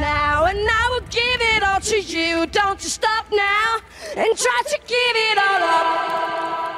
now, and I will give it all to you. Don't you stop now and try to give it all up.